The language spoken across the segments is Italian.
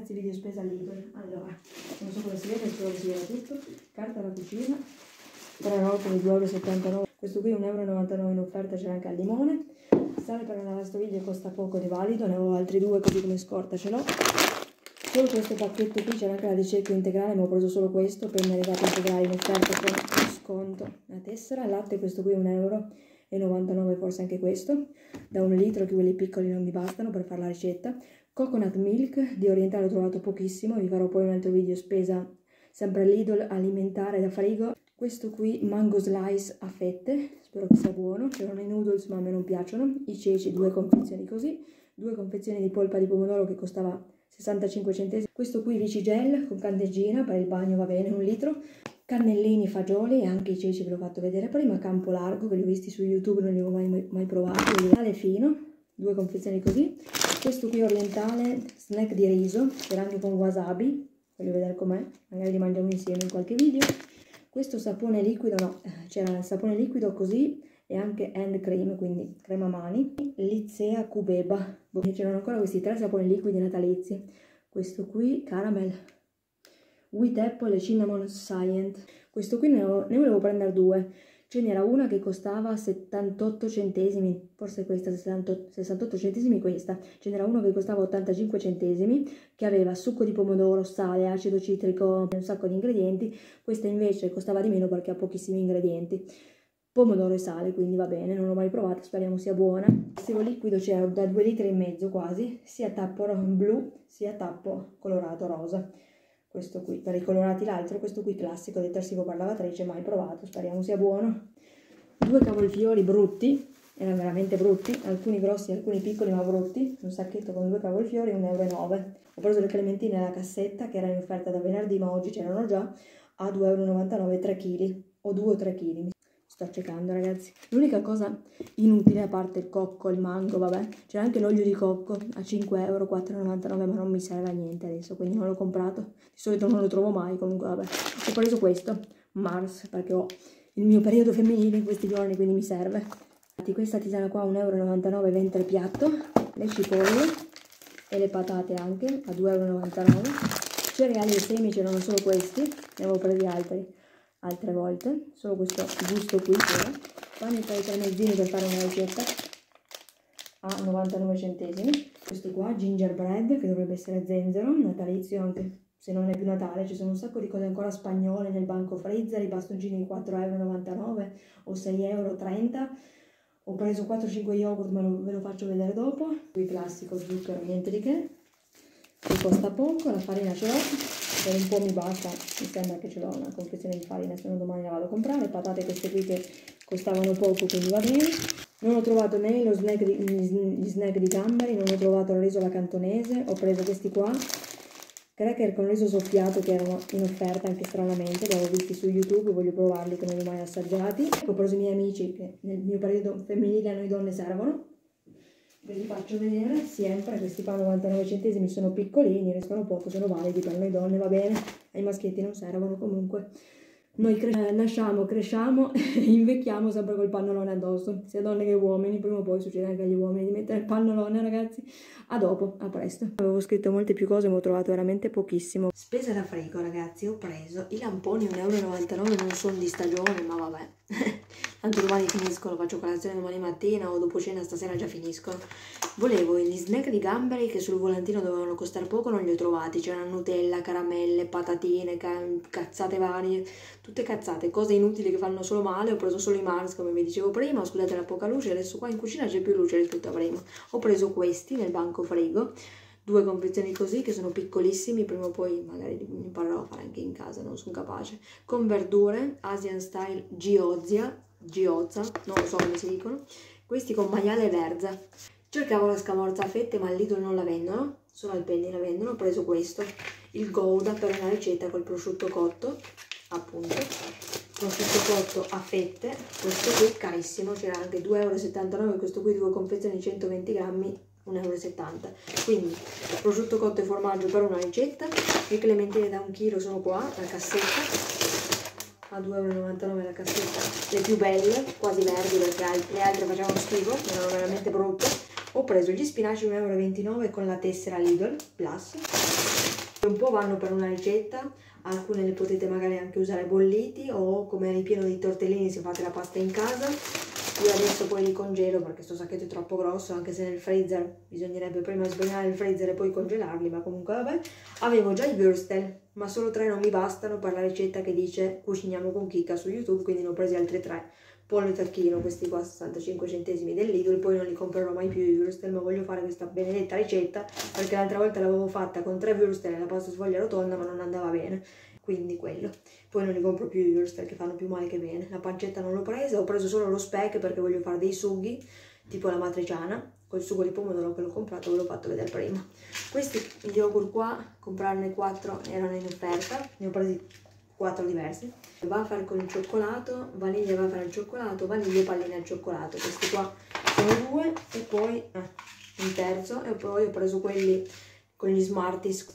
ragazzi, video spesa Lidl. Allora, non so cosa si vede, spero che si veda tutto. Carta da cucina, 3 rotte di 2,79 euro. Questo qui è 1,99 euro in offerta, c'è anche al limone. Sale per una lavastoviglie costa poco ed è valido, ne ho altri due così come scorta ce l'ho. Solo questo pacchetto qui c'era anche la ricerca integrale, ma ho preso solo questo, penne arrivata integrale in offerta con sconto. La tessera, latte questo qui è 1 euro e 99 forse anche questo, da un litro che quelli piccoli non mi bastano per fare la ricetta. Coconut milk di Orientale ho trovato pochissimo, vi farò poi un altro video spesa sempre Lidl alimentare da frigo. Questo qui mango slice a fette, spero che sia buono, c'erano i noodles ma a me non piacciono, i ceci due confezioni così, due confezioni di polpa di pomodoro che costava 65 centesimi. Questo qui Vici Gel con candeggina, per il bagno va bene, un litro. Cannellini, fagioli e anche i ceci ve l'ho fatto vedere prima, campo largo, che li ho visti su YouTube, non li ho mai, mai provati. Orientale fino, due confezioni così. Questo qui orientale, snack di riso, c'era anche con wasabi, voglio vedere com'è, magari li mangiamo insieme in qualche video. Questo sapone liquido, no, c'era il sapone liquido così e anche hand cream, quindi crema mani. Licea Cubeba, c'erano ancora questi tre saponi liquidi natalizi. Questo qui, caramel, Wheat Apple e Cinnamon Scient. Questo qui ne, ho, ne volevo prendere due. Ce n'era una che costava 78 centesimi, forse questa 68 centesimi questa. Ce n'era uno che costava 85 centesimi, che aveva succo di pomodoro, sale, acido citrico, un sacco di ingredienti. Questa invece costava di meno perché ha pochissimi ingredienti pomodoro e sale, quindi va bene, non l'ho mai provata, speriamo sia buona. Sivo liquido c'è da 2 litri e mezzo quasi, sia tappo blu sia tappo colorato rosa. Questo qui, per i colorati l'altro, questo qui classico detersivo per lavatrice, mai provato, speriamo sia buono. Due cavolfiori brutti, erano veramente brutti, alcuni grossi, alcuni piccoli ma brutti, un sacchetto con due cavolfiori, 1,9 euro. Ho preso le clementine alla cassetta che era in offerta da venerdì, ma oggi c'erano già, a 2,99 euro 3 kg, o 2 o 3 kg sto cercando ragazzi. L'unica cosa inutile a parte il cocco il mango vabbè c'è anche l'olio di cocco a 5 euro 4,99 ma non mi serve a niente adesso quindi non l'ho comprato. Di solito non lo trovo mai comunque vabbè. Ho preso questo Mars perché ho il mio periodo femminile in questi giorni quindi mi serve. Questa tisana qua 1,99 euro ventre piatto le cipolle e le patate anche a 2,99 euro cereali e semi c'erano solo questi ne avevo presi altri altre volte, solo questo gusto qui c'era. Pane per i tramezzini per fare una ricetta a 99 centesimi. Questo qua, gingerbread, che dovrebbe essere zenzero, natalizio anche se non è più Natale, ci sono un sacco di cose ancora spagnole nel banco freezer, i bastoncini di 4,99 euro o 6,30 euro. Ho preso 4-5 yogurt, ma ve lo faccio vedere dopo. Qui classico zucchero, niente di che. Mi costa poco, la farina ce l'ho, per un po' mi basta, mi sembra che ce l'ho una confezione di farina, se no domani la vado a comprare, patate queste qui che costavano poco, quindi va bene. Non ho trovato né lo snack di, gli snack di gamberi, non ho trovato il riso alla cantonese, ho preso questi qua, cracker con riso soffiato che erano in offerta anche stranamente, li avevo visti su YouTube, voglio provarli che non li ho mai assaggiati. Ho preso i miei amici che nel mio periodo femminile a noi donne servono, ve li faccio vedere sempre questi qua 99 centesimi sono piccolini restano poco sono validi per noi donne va bene? Ai maschietti non servono comunque. Noi cre eh, nasciamo, cresciamo e invecchiamo sempre col pannolone addosso sia donne che uomini prima o poi succede anche agli uomini di mettere il pannolone ragazzi. A dopo, a presto. Avevo scritto molte più cose ma ho trovato veramente pochissimo. Spesa da frigo ragazzi ho preso i lamponi 1,99 euro non sono di stagione ma vabbè tanto domani finiscono, faccio colazione domani mattina o dopo cena stasera già finiscono. Volevo gli snack di gamberi che sul volantino dovevano costare poco, non li ho trovati, c'erano Nutella, caramelle, patatine, cazzate varie, tutte cazzate, cose inutili che fanno solo male, ho preso solo i Mars come vi dicevo prima, scusate la poca luce, adesso qua in cucina c'è più luce rispetto a prima. Ho preso questi nel banco frigo, due confezioni così che sono piccolissimi, prima o poi magari imparerò a fare anche in casa, non sono capace, con verdure, Asian style Giozia, giozza, non lo so come si dicono, questi con maiale verza. Cercavo la scamorza a fette ma al Lidl non la vendono, solo al Penny la vendono, ho preso questo, il Gouda per una ricetta col prosciutto cotto, appunto, prosciutto cotto a fette, questo qui carissimo, c'era anche 2,79 euro, questo qui due confezioni 120 grammi, 1,70 euro. Quindi prosciutto cotto e formaggio per una ricetta, le clementine da un chilo sono qua, la cassetta, a 2,99 euro la cassetta, le più belle, quasi verdi perché le altre facevano schifo, erano veramente brutte. Ho preso gli spinaci 1,29 euro con la tessera Lidl Plus. Un po' vanno per una ricetta, alcune le potete magari anche usare bolliti o come ripieno di tortellini se fate la pasta in casa io adesso poi li congelo perché sto sacchetto è troppo grosso anche se nel freezer bisognerebbe prima sbagliare il freezer e poi congelarli ma comunque vabbè. Avevo già i würstel ma solo tre non mi bastano per la ricetta che dice cuciniamo con chicca su youtube quindi ne ho presi altri tre. Pollo e tacchino questi qua 65 centesimi del Lidl poi non li comprerò mai più i würstel ma voglio fare questa benedetta ricetta perché l'altra volta l'avevo fatta con tre würstel e la pasta sfoglia rotonda ma non andava bene quindi quello. Poi non li compro più i Würstel che fanno più male che bene. La pancetta non l'ho presa, ho preso solo lo speck perché voglio fare dei sughi, tipo la matriciana, col sugo di pomodoro che l'ho comprato, ve l'ho fatto vedere prima. Questi yogurt qua, comprarne 4 erano in offerta, ne ho presi 4 diversi. Waffle con il cioccolato, vaniglia waffle al cioccolato, vaniglia e palline al cioccolato. Questi qua sono due e poi eh, un terzo e poi ho preso quelli con gli Smarties.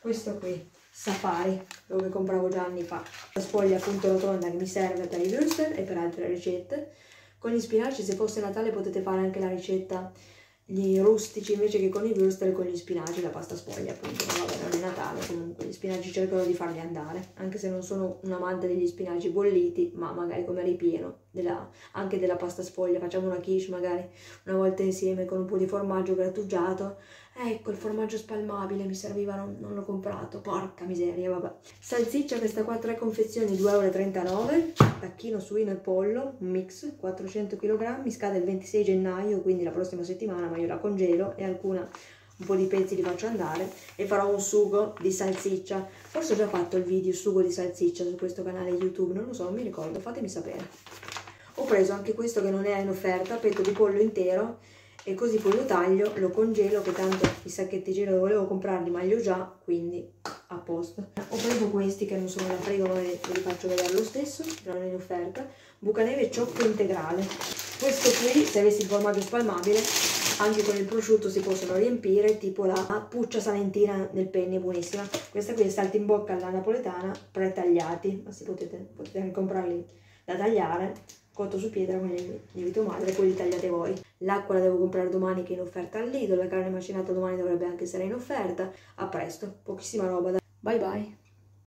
Questo qui Safari, dove compravo già anni fa. La sfoglia appunto rotonda che mi serve per i würstel e per altre ricette. Con gli spinaci, se fosse Natale, potete fare anche la ricetta gli rustici invece che con i würstel con gli spinaci, la pasta sfoglia appunto, ma vabbè non è Natale comunque, gli spinaci cercherò di farli andare, anche se non sono un amante degli spinaci bolliti, ma magari come ripieno della, anche della pasta sfoglia, facciamo una quiche magari una volta insieme con un po' di formaggio grattugiato, ecco il formaggio spalmabile mi serviva, non, non l'ho comprato, porca miseria, vabbè. Salsiccia, questa qua, tre confezioni, 2,39 euro, tacchino suino e pollo, un mix, 400 kg, scade il 26 gennaio, quindi la prossima settimana, ma io la congelo e alcuna un po' di pezzi li faccio andare e farò un sugo di salsiccia. Forse ho già fatto il video sugo di salsiccia su questo canale youtube non lo so, non mi ricordo, fatemi sapere. Ho preso anche questo che non è in offerta petto di pollo intero e così poi lo taglio, lo congelo che tanto i sacchetti gelo volevo comprarli ma li ho già quindi a posto. Ho preso questi che non sono da frego ma ve li faccio vedere lo stesso non è in offerta. Bucaneve ciocco integrale. Questo qui se avessi il formaggio spalmabile anche con il prosciutto si possono riempire tipo la puccia salentina del penne buonissima. Questa qui è saltimbocca alla napoletana pretagliati ma si potete, potete anche comprarli da tagliare cotto su pietra con il lievito madre poi li tagliate voi. L'acqua la devo comprare domani che è in offerta al Lido la carne macinata domani dovrebbe anche essere in offerta. A presto pochissima roba da... bye bye